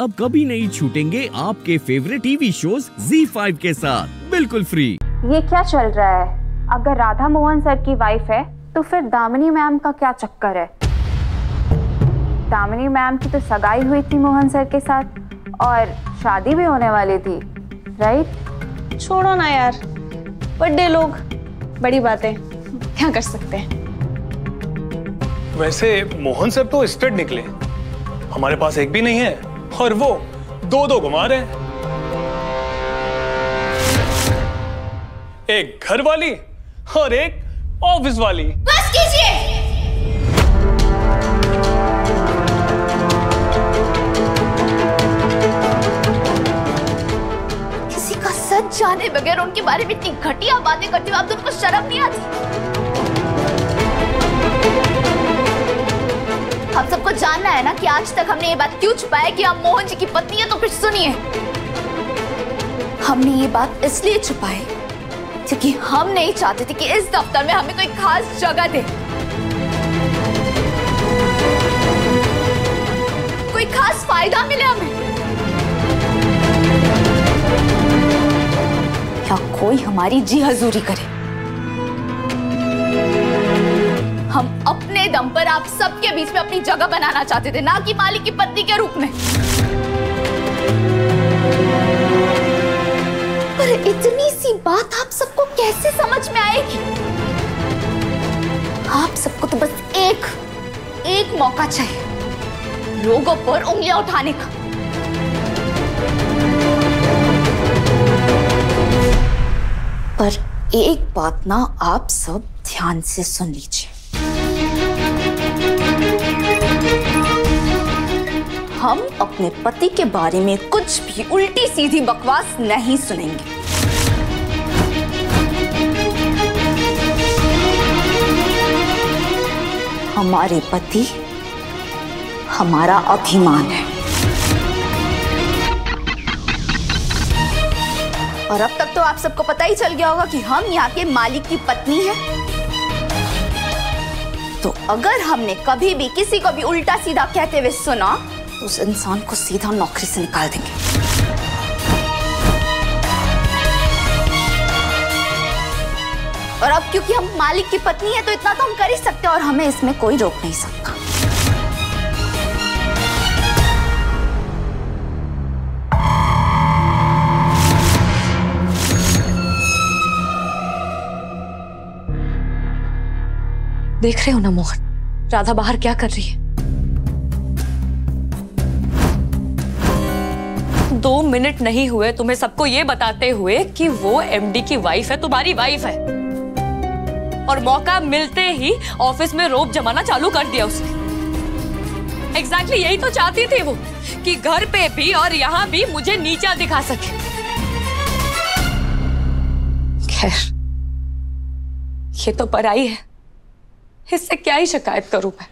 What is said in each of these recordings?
अब कभी नहीं छूटेंगे आपके फेवरेट टीवी शोज़ Z5 के साथ। बिल्कुल फ्री ये क्या चल रहा है? अगर राधा मोहन सर की वाइफ है तो फिर दामिनी मैम का क्या चक्कर है? दामिनी मैम की तो सगाई हुई थी मोहन सर के साथ और शादी भी होने वाली थी राइट छोड़ो ना यार बड़े लोग बड़ी बातें क्या कर सकते हैं? वैसे मोहन सर तो स्टड निकले हमारे पास एक भी नहीं है। और वो दो दो घुमा रहे हैं। एक घर वाली और एक ऑफ़िस वाली। बस कीजिए। किसी का सच जाने बगैर उनके बारे में इतनी घटिया बातें करते हो, आप तुमको शर्म नहीं आती? है ना कि आज तक हमने ये बात क्यों छुपाया कि आप मोहन जी की पत्नी है तो फिर सुनिए। हमने ये बात इसलिए छुपाई क्योंकि हम नहीं चाहते थे कि इस दफ्तर में हमें कोई खास जगह दे। कोई खास फ़ायदा मिले हमें। या कोई हमारी जी हजूरी करे। हम अपने दम पर आप सबके बीच में अपनी जगह बनाना चाहते थे, ना कि मालिक की पत्नी के रूप में। पर इतनी सी बात आप सबको कैसे समझ में आएगी? आप सबको तो बस एक एक मौका चाहिए लोगों पर उंगलियाँ उठाने का। पर एक बात ना आप सब ध्यान से सुन लीजिए। हम अपने पति के बारे में कुछ भी उल्टी सीधी बकवास नहीं सुनेंगे। हमारे पति हमारा अभिमान है। और अब तक तो आप सबको पता ही चल गया होगा कि हम यहाँ के मालिक की पत्नी है। तो अगर हमने कभी भी किसी को भी उल्टा सीधा कहते हुए सुना तो उस इंसान को सीधा नौकरी से निकाल देंगे। और अब क्योंकि हम मालिक की पत्नी है तो इतना तो हम कर ही सकते हैं और हमें इसमें कोई रोक नहीं सकता। देख रहे हो ना मोहन, राधा बाहर क्या कर रही है? दो मिनट नहीं हुए, तुम्हें सबको ये बताते हुए कि वो एमडी की वाइफ है, तुम्हारी वाइफ है। और मौका मिलते ही ऑफ़िस में रोप जमाना चालू कर दिया उसने। एग्जैक्टली exactly यही तो चाहती थी वो, कि घर पे भी और यहाँ भी मुझे नीचा दिखा सके। खैर, ये तो पराई है। इससे क्या ही शिकायत करूँ मैं?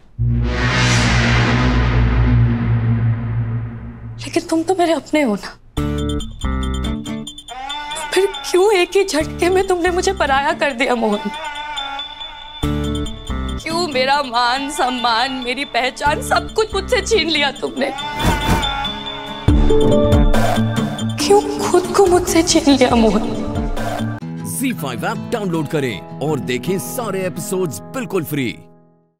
लेकिन तुम तो मेरे अपने हो ना। फिर क्यों एक ही झटके में तुमने मुझे पराया कर दिया, मोहन? क्यों मेरा मान, सम्मान, मेरी पहचान सब कुछ मुझसे छीन लिया तुमने? क्यों खुद को मुझसे छीन लिया, मोहन? Z5 ऐप डाउनलोड करें और देखें सारे एपिसोड्स बिल्कुल फ्री